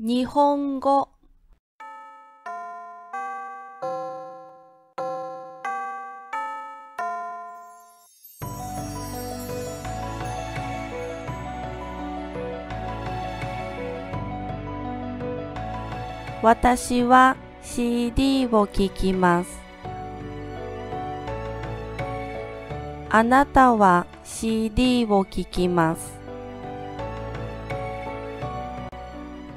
日本語私は CD を聴きます。あなたは CD を聴きます。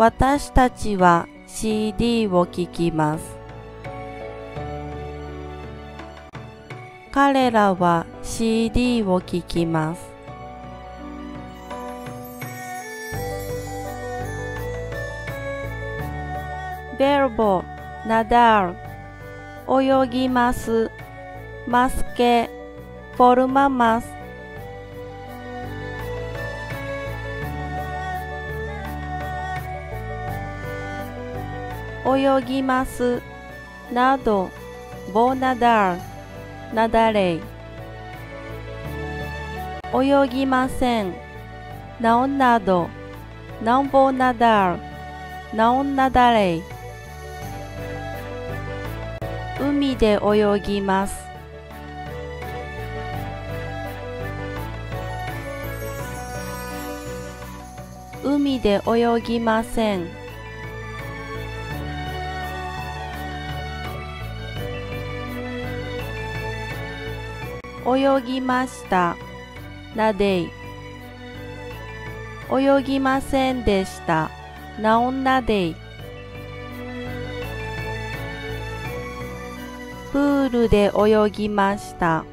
私たちは CD を聴きます。彼らは CD を聴きます。ベルボ、ナダル、泳ぎます、マスケ、フォルママス、泳ぎます。などボーナダーなだれ泳ぎません。なおなどなおボーナダーなおなだれ海で泳ぎます。海で泳ぎません。泳ぎました。なでい。泳ぎませんでした。なおんなでい。プールで泳ぎました。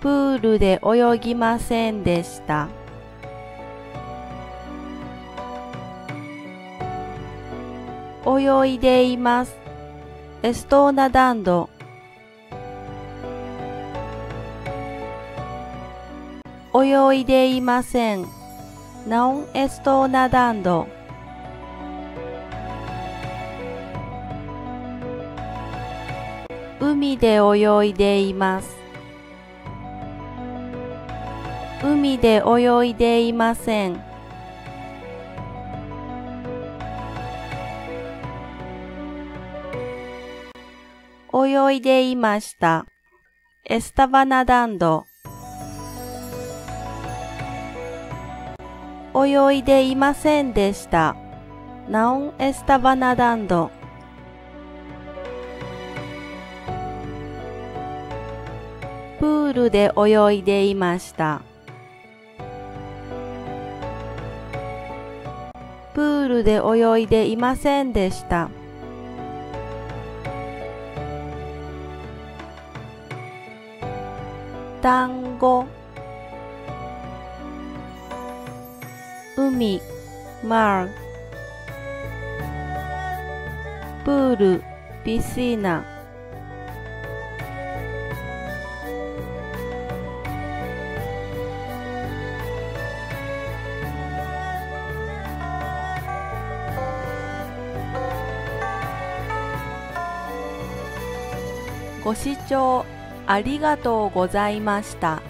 プールで泳ぎませんでした。泳いでいます。エストーナダンド泳いでいません。ナオンエストーナダンド海で泳いでいます。海で泳いでいません。泳いでいました。エスタバナダンド泳いでいませんでした。ナオンエスタバナダンドプールで泳いでいました。プールで泳いでいませんでした。単語海。マープール。ピシーナご視聴。ありがとうございました。